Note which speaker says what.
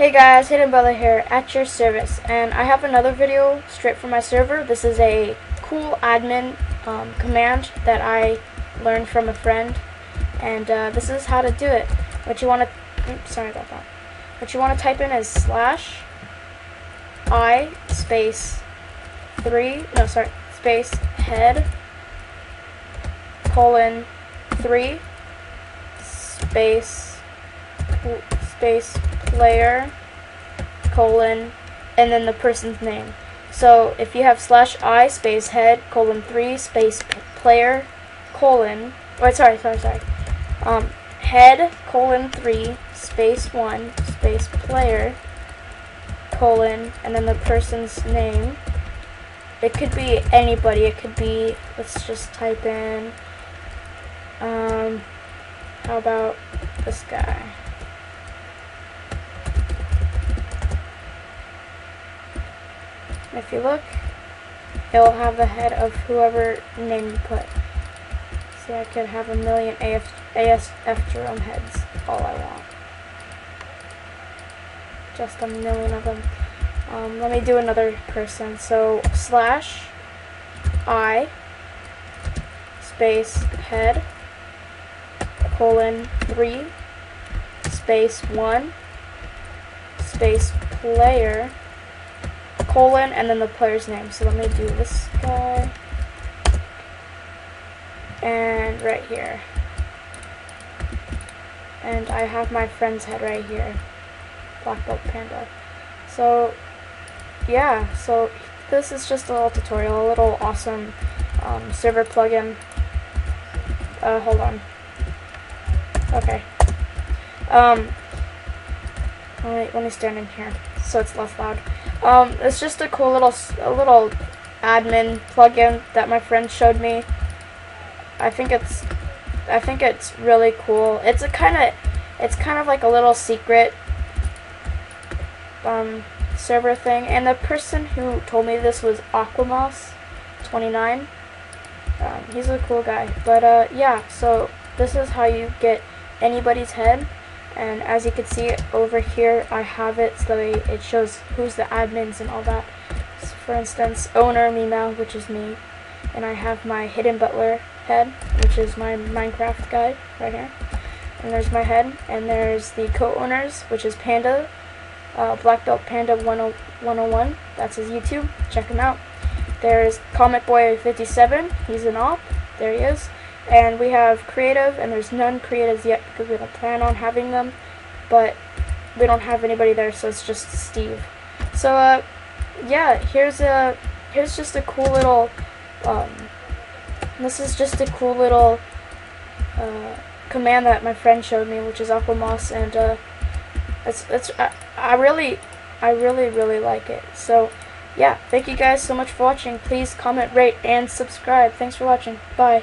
Speaker 1: Hey guys, Hidden Butler here at your service, and I have another video straight from my server. This is a cool admin um, command that I learned from a friend, and uh, this is how to do it. What you want to, sorry about that. What you want to type in is slash i space three, no sorry, space head colon three space space player colon and then the person's name. So if you have slash i space head colon three space player colon or sorry sorry sorry um, head colon three space one space player colon and then the person's name. It could be anybody. It could be let's just type in um, how about this guy? If you look, it will have the head of whoever name you put. See, I could have a million AF, ASF Jerome heads, all I want. Just a million of them. Um, let me do another person. So, slash, I, space, head, colon, 3, space, 1, space, player, colon, and then the player's name. So let me do this guy. And right here. And I have my friend's head right here. Black Belt Panda. So, yeah, so this is just a little tutorial, a little awesome um, server plugin. Uh, hold on. Okay. Um, let me, let me stand in here so it's less loud. Um, it's just a cool little a little admin plugin that my friend showed me. I think it's I think it's really cool. It's a kind of it's kind of like a little secret um, server thing. And the person who told me this was Aquamos 29. Um, he's a cool guy. But uh, yeah, so this is how you get anybody's head and as you can see over here I have it so it shows who's the admins and all that. So for instance owner Meow which is me. And I have my hidden butler head which is my Minecraft guy right here. And there's my head and there's the co-owners which is Panda uh, Black Belt Panda 101 that's his YouTube. Check him out. There's Comic Boy 57 he's an op. There he is and we have creative, and there's none creatives yet because we don't plan on having them. But we don't have anybody there, so it's just Steve. So, uh, yeah, here's a here's just a cool little. Um, this is just a cool little uh, command that my friend showed me, which is Aquamos, and uh, it's it's I, I really I really really like it. So, yeah, thank you guys so much for watching. Please comment, rate, and subscribe. Thanks for watching. Bye.